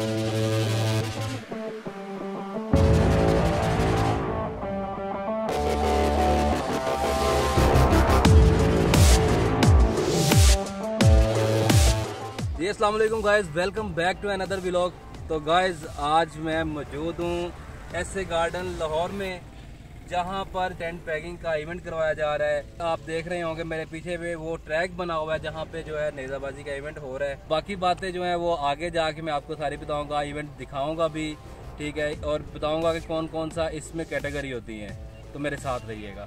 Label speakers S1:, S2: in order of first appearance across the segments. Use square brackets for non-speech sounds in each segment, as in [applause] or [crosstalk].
S1: Ji Aslam guys welcome back to another vlog तो guys आज मैं मौजूद हूँ ऐसे गार्डन लाहौर में जहाँ पर टेंट पैकिंग का इवेंट करवाया जा रहा है। आप देख रहे होंगे मेरे पीछे पे वो ट्रैक बना हुआ है जहाँ पे जो है नेज़ाबाजी का इवेंट हो रहा है। बाकी बातें जो है वो आगे जाके मैं आपको सारी बताऊँगा इवेंट दिखाऊँगा भी, ठीक है? और बताऊँगा कि कौन कौन सा इसमें कैटेगरी होती है। तो मेरे साथ रहिएगा।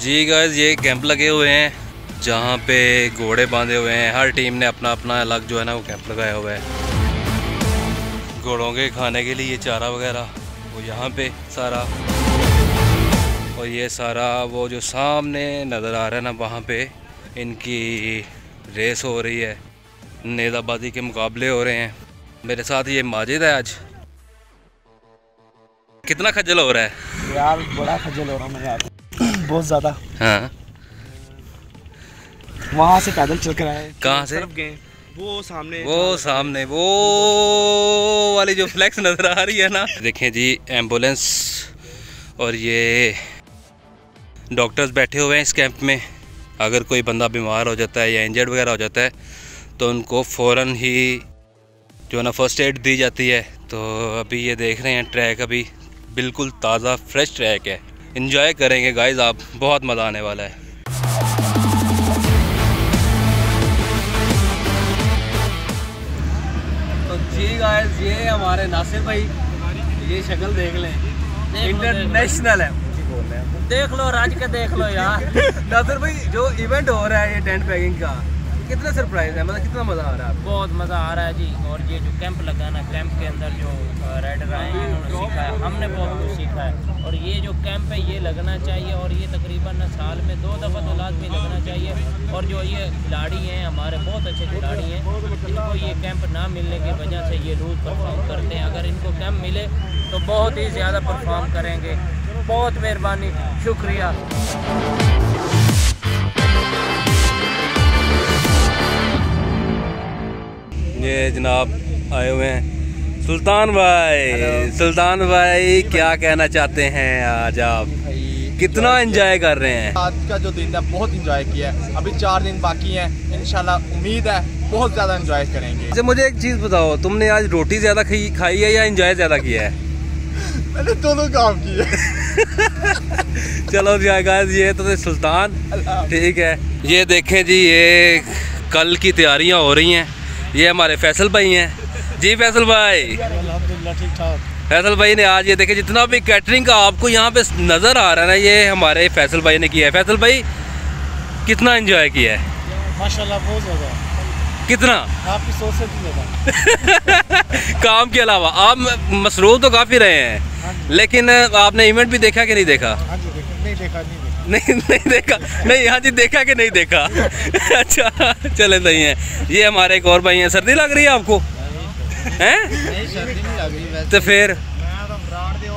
S1: जी गाइस ये कैंप लगे हुए हैं। जहाँ पे घोड़े बांधे हुए हैं हर टीम ने अपना अपना अलग जो है ना वो कैंप लगाया हुआ है। घोड़ों के खाने के लिए ये चारा वगैरह वो यहाँ पे सारा। और ये सारा वो जो सामने नज़र आ रहा है ना वहाँ पे इनकी रेस हो रही है। नेज़ाबाजी के मुकाबले हो रहे हैं। मेरे साथ ये माजिद है आज। कितना खज्जल हो रहा है?
S2: यार बड़ा खजल हो रहा हूँ यार बहुत ज़्यादा।
S1: हाँ।
S2: वहाँ से पैदल चल कर आए।
S1: कहाँ से?
S2: गए। वो सामने
S1: वो सामने वो वाली जो फ्लैक्स नज़र आ रही है ना। देखें जी एंबुलेंस और ये डॉक्टर्स बैठे हुए हैं इस कैंप में। अगर कोई बंदा बीमार हो जाता है या इंजर्ड वगैरह हो जाता है तो उनको फ़ौर ही जो है ना फ़र्स्ट एड दी जाती है। तो अभी ये देख रहे हैं ट्रैक अभी बिल्कुल ताज़ा फ्रेश ट्रैक है। इंजॉय करेंगे गाइज़ आप बहुत मज़ा आने वाला है। जी गाइस ये हमारे नासिर भाई ये शक्ल देख लें। इंटरनेशनल है बोल रहे हैं।
S3: देख लो राज के देख लो यार। [laughs]
S1: नासिर भाई जो इवेंट हो रहा है ये टेंट पैकिंग का कितना सरप्राइज़ है? मतलब कितना मज़ा आ रहा है
S3: बहुत मज़ा आ रहा है जी। और ये जो कैंप लगा ना कैंप के अंदर जो राइडर आए हैं, उन्होंने सीखा है। हमने बहुत कुछ सीखा है। और ये जो कैंप है, ये लगना चाहिए। और ये तकरीबन साल में दो दफ़ा तो लाजमी लगना चाहिए। और जो ये खिलाड़ी हैं, हमारे बहुत अच्छे खिलाड़ी हैं, इनको ये कैंप ना मिलने की वजह से ये रोज़ परफॉर्म करते हैं। अगर इनको कैंप मिले तो बहुत ही ज़्यादा परफॉर्म करेंगे। बहुत मेहरबानी। शुक्रिया।
S1: ये जनाब आए हुए हैं। सुल्तान भाई सुल्तान भाई क्या कहना चाहते हैं आज आप? कितना एंजॉय कर रहे हैं?
S4: आज का जो दिन है बहुत इंजॉय किया है। अभी चार दिन बाकी हैं। इंशाल्लाह उम्मीद है बहुत ज़्यादा इंजॉय करेंगे।
S1: अच्छा मुझे एक चीज़ बताओ तुमने आज रोटी ज़्यादा खाई खाई है या एंजॉय ज़्यादा किया है? [laughs]
S4: मैंने दोनों काम किए। [laughs]
S1: चलो जी ये तो सुल्तान। ठीक है। ये देखें जी ये कल की तैयारियाँ हो रही हैं। ये हमारे फैसल भाई हैं। जी फैसल भाई।
S2: ठीक ठाक।
S1: फैसल भाई ने आज ये देखे जितना भी कैटरिंग का आपको यहाँ पे नज़र आ रहा है ना ये हमारे फैसल भाई ने किया है। फैसल भाई कितना एंजॉय किया है?
S2: माशाल्लाह बहुत ज़्यादा।
S1: कितना?
S2: आपकी सोच से भी ज़्यादा
S1: काम के अलावा आप मसरूफ तो काफ़ी रहे हैं। लेकिन आपने इवेंट भी देखा कि नहीं देखा?
S2: हाँ जी देखा नहीं देखा नहीं
S1: नहीं नहीं देखा। नहीं हाँ जी देखा कि नहीं देखा? अच्छा चले सही है। ये हमारे एक और भाई हैं। सर्दी लग रही है आपको? हैं?
S4: नहीं सर्दी नहीं लग रही
S1: तो फिर?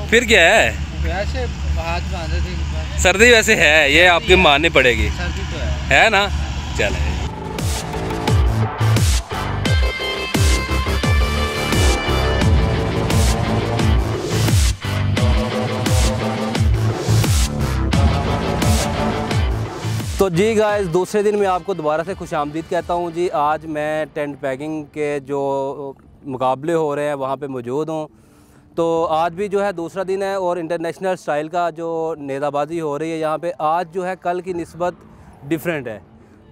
S1: फिर क्या है?
S4: वैसे
S1: सर्दी वैसे है ये आपकी माननी पड़ेगी।
S4: तो है
S1: ना? चले। तो जी गाइस दूसरे दिन मैं आपको दोबारा से खुश आमदीद कहता हूँ जी। आज मैं टेंट पैकिंग के जो मुकाबले हो रहे हैं, वहाँ पे मौजूद हूँ। तो आज भी जो है दूसरा दिन है और इंटरनेशनल स्टाइल का जो नेज़ाबाजी हो रही है यहाँ पे, आज जो है कल की नस्बत डिफरेंट है।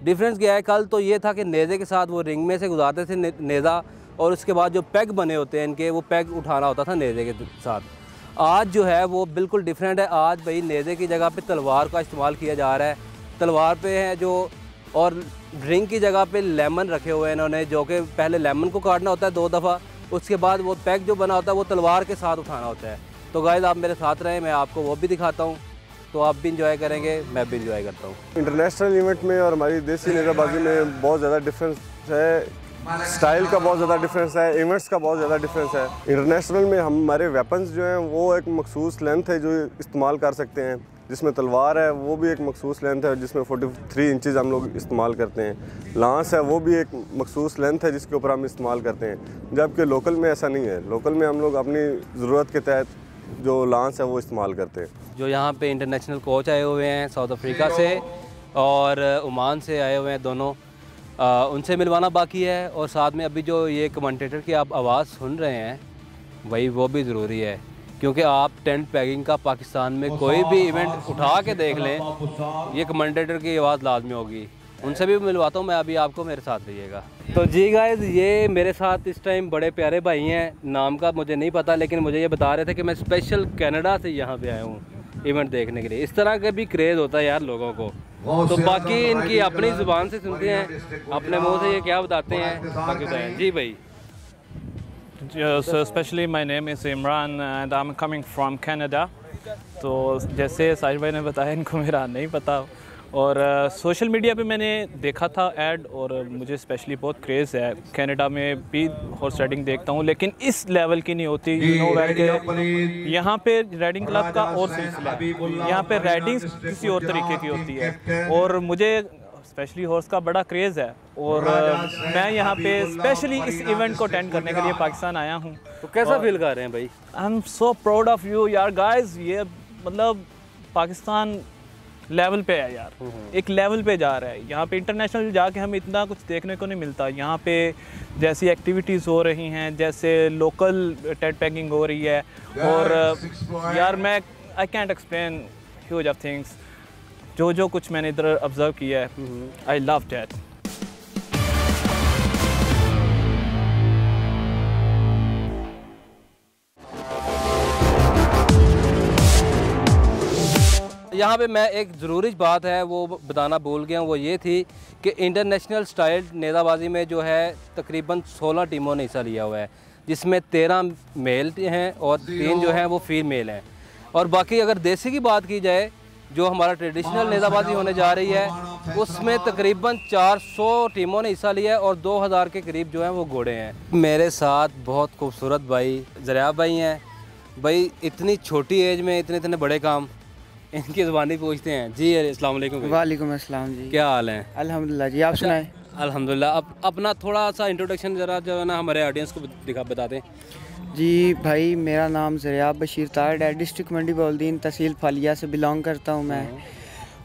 S1: डिफरेंस क्या है? कल तो ये था कि नेज़े के साथ वो रिंग में से गुजारते थे ने- नेज़ा और उसके बाद जो पैग बने होते हैं इनके, वो पैग उठाना होता था नेज़े के साथ। आज जो है वो बिल्कुल डिफरेंट है। आज भाई नेज़े की जगह पे तलवार का इस्तेमाल किया जा रहा है। तलवार पे है जो, और ड्रिंक की जगह पे लेमन रखे हुए हैं इन्होंने, जो कि पहले लेमन को काटना होता है दो दफ़ा, उसके बाद वो पैक जो बना होता है वो तलवार के साथ उठाना होता है। तो गाइस आप मेरे साथ रहें, मैं आपको वो भी दिखाता हूँ। तो आप भी इंजॉय करेंगे, मैं भी इंजॉय करता हूँ।
S5: इंटरनेशनल इवेंट में और हमारी देसी नेज़ाबाजी में बहुत ज़्यादा डिफरेंस है। स्टाइल का बहुत ज़्यादा डिफरेंस है इवेंट्स का बहुत ज़्यादा डिफरेंस है। इंटरनेशनल में हमारे वेपन्स जो हैं, वो एक मखसूस लेंथ है जो इस्तेमाल कर सकते हैं। जिसमें तलवार है वो भी एक मखसूस लेंथ है जिसमें 43 इंचज़ हम लोग इस्तेमाल करते हैं। लांस है वो भी एक मखसूस लेंथ है जिसके ऊपर हम इस्तेमाल करते हैं। जबकि लोकल में ऐसा नहीं है। लोकल में हम लोग अपनी ज़रूरत के तहत जो लांस है वो इस्तेमाल करते हैं।
S1: जो यहाँ पे इंटरनेशनल कोच आए हुए हैं साउथ अफ्रीका से और ओमान से आए हुए हैं दोनों आ, उनसे मिलवाना बाकी है और साथ में अभी जो ये कमेंटेटर की आप आवाज़ सुन रहे हैं वही वो भी ज़रूरी है। क्योंकि आप टेंट पैकिंग का पाकिस्तान में कोई भी इवेंट उठा के देख लें ये कमेंटेटर की आवाज़ लाजमी होगी। उनसे भी मिलवाता हूँ मैं अभी आपको मेरे साथ रहिएगा। तो जी गाइज़ ये मेरे साथ इस टाइम बड़े प्यारे भाई हैं। नाम का मुझे नहीं पता लेकिन मुझे ये बता रहे थे कि मैं स्पेशल कनाडा से यहाँ पे आया हूँ इवेंट देखने के लिए। इस तरह का भी क्रेज़ होता है यार लोगों को। तो बाकी इनकी अपनी ज़ुबान से सुनते हैं अपने मुँह से ये क्या बताते हैं बाकी बताएँ। जी भाई।
S6: So especially my name is Imran and I'm coming from Canada. तो जैसे साहिर भाई ने बताया इनको मेरा नहीं पता। और सोशल uh, मीडिया पे मैंने देखा था ऐड और मुझे स्पेशली बहुत क्रेज़ है। कनाडा में भी हॉर्स राइडिंग देखता हूँ लेकिन इस लेवल की नहीं होती। यू नो यहाँ पे राइडिंग क्लब का और सिलसिला। यहाँ पे राइडिंग किसी और तरीके की होती है। और मुझे स्पेशली हॉर्स का बड़ा क्रेज़ है और मैं यहाँ पे स्पेशली इस इवेंट को अटेंड करने के लिए पाकिस्तान आया हूँ।
S1: तो कैसा फील कर रहे हैं भाई?
S6: I am so proud of you यार गाइस ये मतलब पाकिस्तान लेवल पे है यार। एक लेवल पे जा रहा है। यहाँ पे इंटरनेशनल जाके हमें इतना कुछ देखने को नहीं मिलता। यहाँ पे जैसी एक्टिविटीज़ हो रही हैं जैसे लोकल टेट पैकिंग हो रही है। और यार मैं I can't explain huge of things जो जो कुछ मैंने इधर ऑब्ज़र्व किया है आई लव डैट
S1: यहाँ पे मैं एक ज़रूरी बात है वो बताना भूल गया हूँ वो ये थी कि इंटरनेशनल स्टाइल नेज़ाबाजी में जो है तकरीबन 16 टीमों ने हिस्सा लिया हुआ है जिसमें 13 मेल हैं और तीन जो हैं वो फीमेल हैं। और बाकी अगर देसी की बात की जाए जो हमारा ट्रेडिशनल नेज़ाबाजी होने जा रही है उसमें तकरीबन 400 टीमों ने हिस्सा लिया है और 2000 के करीब जो हैं वो घोड़े हैं। मेरे साथ बहुत खूबसूरत भाई ज़रिया भाई हैं। भाई इतनी छोटी एज में इतने इतने बड़े काम इनकी ज़बानी पूछते हैं। जी अस्सलाम वालेकुम
S7: वालेकुम अस्सलाम जी।
S1: क्या हाल है?
S7: अल्हम्दुलिल्लाह जी आप सुनाए।
S1: अल्हम्दुलिल्लाह अब अपना थोड़ा सा इंट्रोडक्शन ज़रा जो है ना हमारे ऑडियंस को दिखा बता दें
S7: जी भाई मेरा नाम जरियाब बशीर तारड है। डिस्ट्रिक्ट मंडी बौलदीन तहसील फालिया से बिलोंग करता हूँ मैं।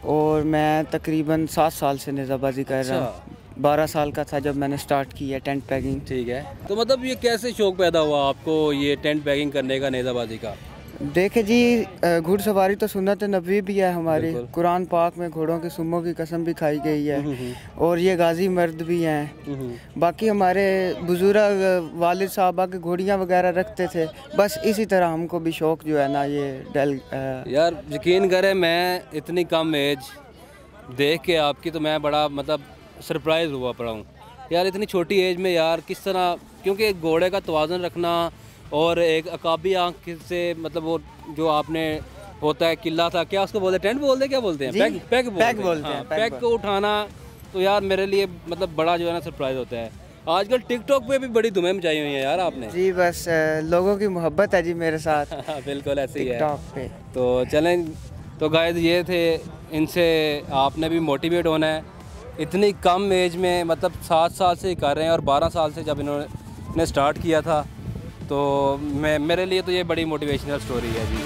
S7: और मैं तकरीबन सात साल से निज़ाबाजी कर रहा हूँ। बारह साल का था जब मैंने स्टार्ट किया टेंट पैकिंग
S1: ठीक है। तो मतलब ये कैसे शौक पैदा हुआ आपको ये टेंट पैकिंग करने का नेज़ाबाजी का?
S7: देखे जी घुड़सवारी तो सुन्नत नबी भी है हमारी। कुरान पाक में घोड़ों के सुमों की कसम भी खाई गई है। हम्म, हम्म। और ये गाजी मर्द भी हैं। हम्म, बाकी हमारे बुज़ुर्ग वालिद साहबा के घोड़ियाँ वगैरह रखते थे। बस इसी तरह हमको भी शौक जो है ना ये डल
S1: यार यकीन करें मैं इतनी कम एज देख के आपकी तो मैं बड़ा मतलब सरप्राइज़ हुआ पड़ा हूँ। यार इतनी छोटी एज में यार किस तरह क्योंकि घोड़े का तोज़न रखना और एक अकाबी आँख से मतलब वो जो आपने होता है किला था क्या उसको बोलते टेंट बोलते क्या बोलते हैं? पैक पैक बोलते, पैक बोलते हैं हाँ, पैक को उठाना तो यार मेरे लिए मतलब बड़ा जो है ना सरप्राइज़ होता है। आजकल टिकटॉक पे भी बड़ी धुमें मचाई हुई है यार आपने।
S7: जी बस लोगों की मोहब्बत है जी मेरे साथ। [laughs]
S1: हाँ, बिल्कुल ऐसे ही है। पे। तो चलें तो गाय ये थे इनसे आपने भी मोटिवेट होना है। इतनी कम एज में मतलब सात साल से कर रहे हैं और बारह साल से जब इन्होंने स्टार्ट किया था। तो मैं, मेरे लिए तो ये बड़ी मोटिवेशनल स्टोरी है जी।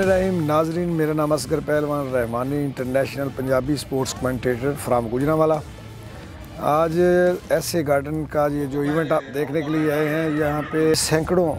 S8: रहीम नाजरीन, मेरा नाम Asgar Pehlwan Rehmani international Punjabi sports commentator from Gujranwala. आज ऐसे गार्डन का ये जो इवेंट आप देखने के लिए आए हैं, यहाँ पे सैकड़ों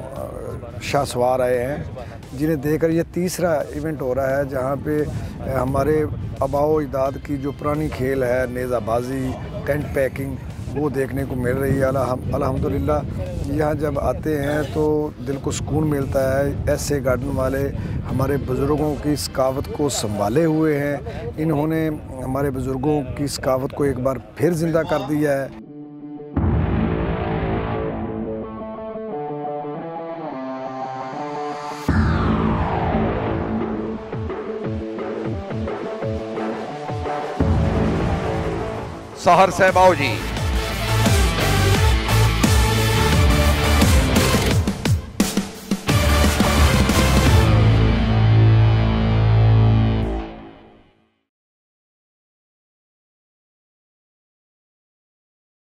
S8: शाहसवार आए हैं। जिन्हें देखकर ये तीसरा इवेंट हो रहा है, जहाँ पे हमारे अबाओ इदाद की जो पुरानी खेल है, नेज़ाबाजी टेंट पैकिंग वो देखने को मिल रही है। अल्हम्दुलिल्लाह, यहाँ जब आते हैं तो दिल को सुकून मिलता है। ऐसे गार्डन वाले हमारे बुज़ुर्गों की सकावत को संभाले हुए हैं। इन्होंने हमारे बुज़ुर्गों की सकावत को एक बार फिर ज़िंदा कर दिया है।
S9: सहर सहबाओ जी।